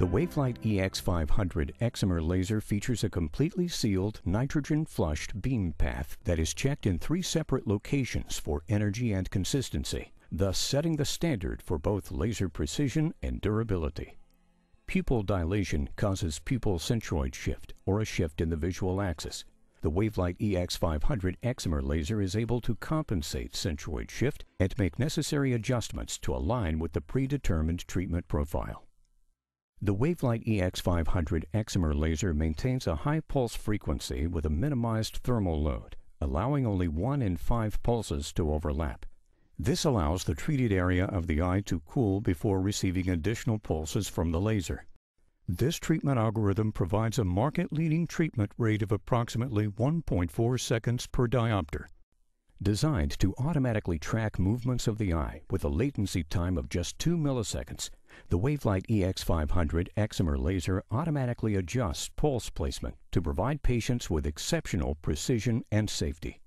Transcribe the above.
The Wavelight EX500 excimer laser features a completely sealed, nitrogen-flushed beam path that is checked in three separate locations for energy and consistency, thus setting the standard for both laser precision and durability. Pupil dilation causes pupil centroid shift, or a shift in the visual axis. The Wavelight EX500 excimer laser is able to compensate centroid shift and make necessary adjustments to align with the predetermined treatment profile. The Wavelight EX500 excimer laser maintains a high pulse frequency with a minimized thermal load, allowing only 1 in 5 pulses to overlap. This allows the treated area of the eye to cool before receiving additional pulses from the laser. This treatment algorithm provides a market-leading treatment rate of approximately 1.4 seconds per diopter. Designed to automatically track movements of the eye with a latency time of just 2 milliseconds, the Wavelight EX500 excimer laser automatically adjusts pulse placement to provide patients with exceptional precision and safety.